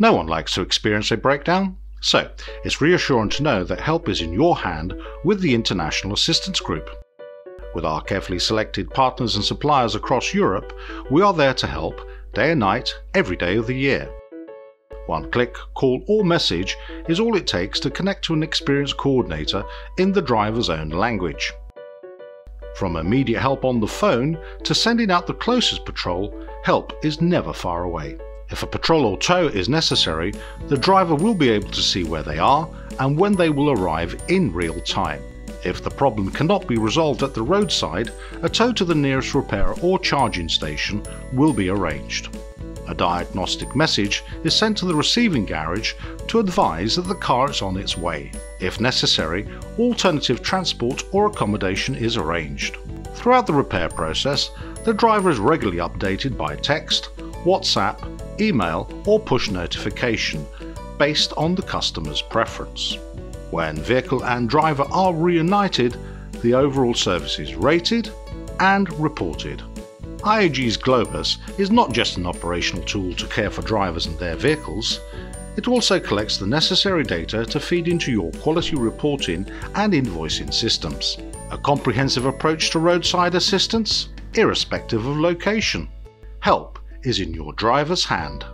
No one likes to experience a breakdown, so it's reassuring to know that help is in your hand with the International Assistance Group. With our carefully selected partners and suppliers across Europe, we are there to help day and night, every day of the year. One click, call or message is all it takes to connect to an experienced coordinator in the driver's own language. From immediate help on the phone to sending out the closest patrol, help is never far away. If a patrol or tow is necessary, the driver will be able to see where they are and when they will arrive in real time. If the problem cannot be resolved at the roadside, a tow to the nearest repair or charging station will be arranged. A diagnostic message is sent to the receiving garage to advise that the car is on its way. If necessary, alternative transport or accommodation is arranged. Throughout the repair process, the driver is regularly updated by text, WhatsApp, email or push notification based on the customer's preference. When vehicle and driver are reunited, the overall service is rated and reported. IAG's Globus is not just an operational tool to care for drivers and their vehicles, it also collects the necessary data to feed into your quality reporting and invoicing systems. A comprehensive approach to roadside assistance, irrespective of location. Help is in your driver's hand.